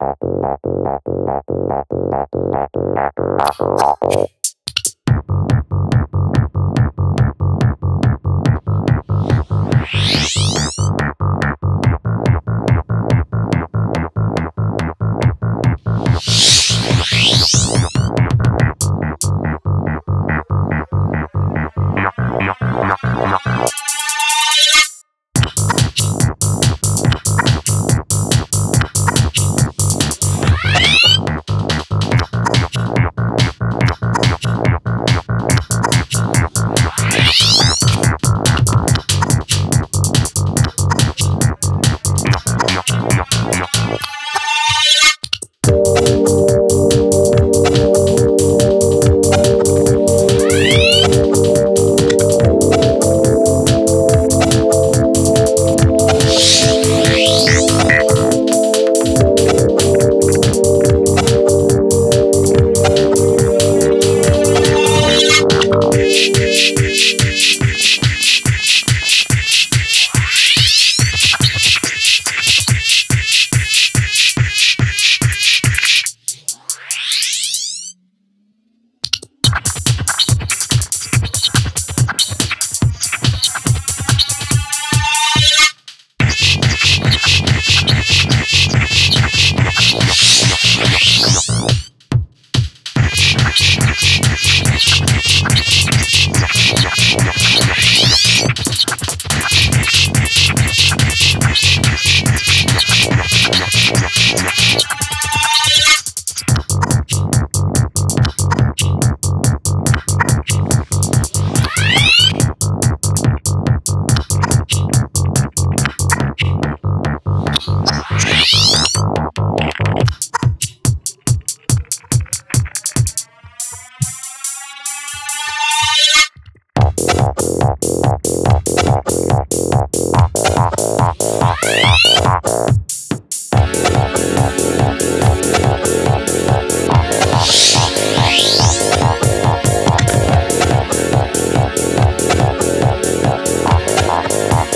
Thank you.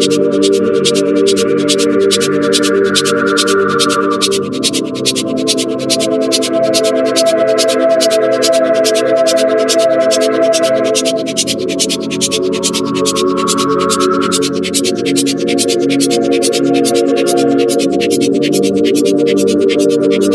なるほど。